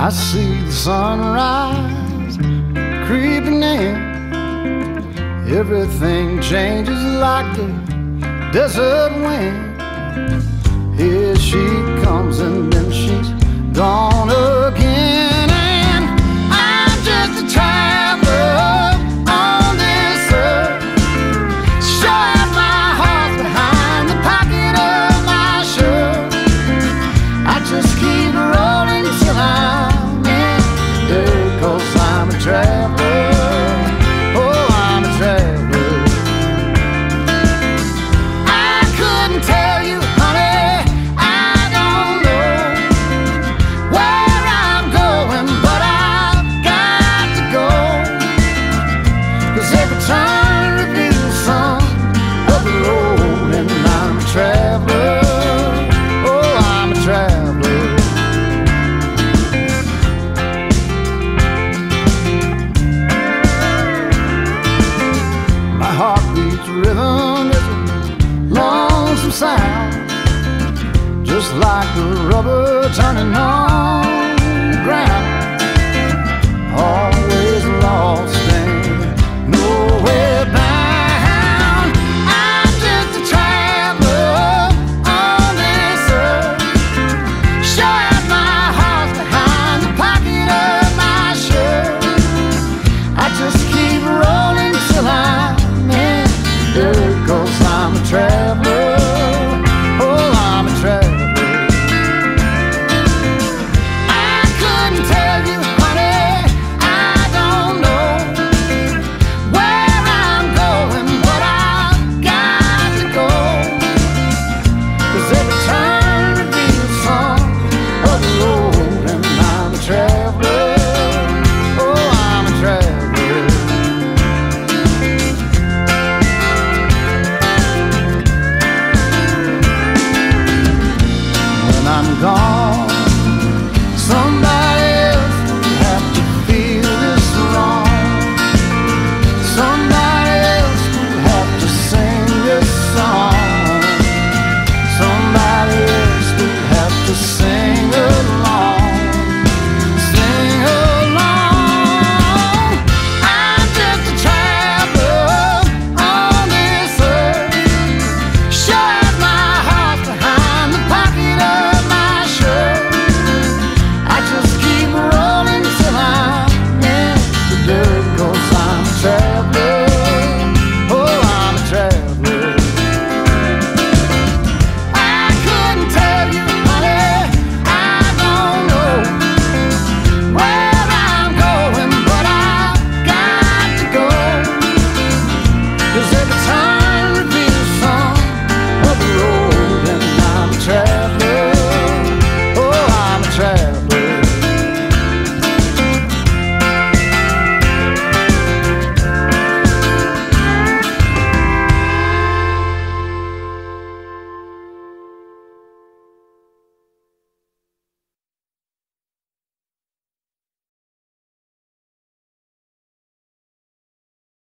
I see the sunrise creeping in. Everything changes like the desert wind. Here she comes and then she's gone. its rhythm is a lonesome sound, just like the rubber turning on.